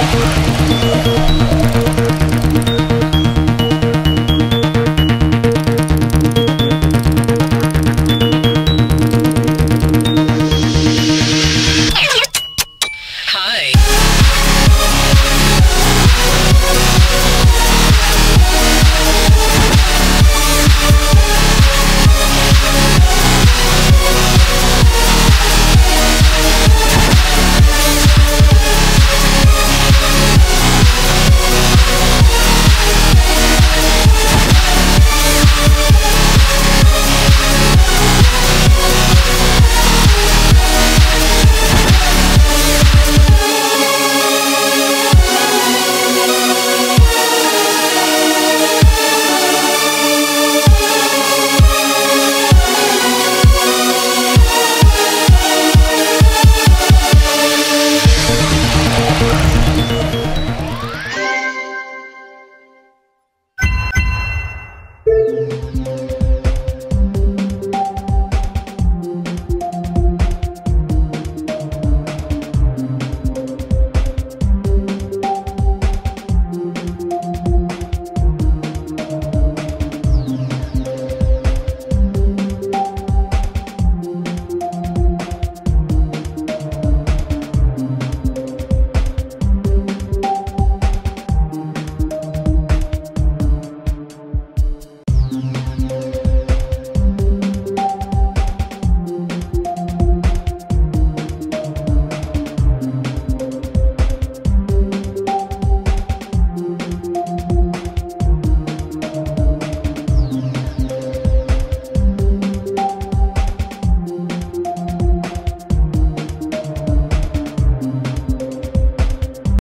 Música Bye.